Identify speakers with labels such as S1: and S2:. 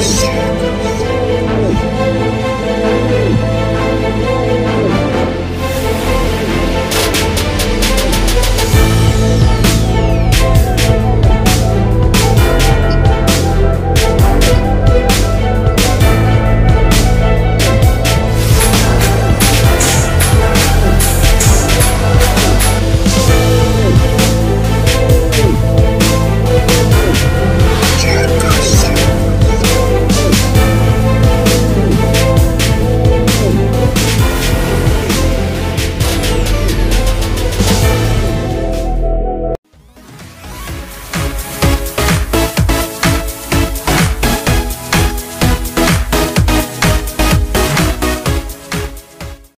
S1: Yes.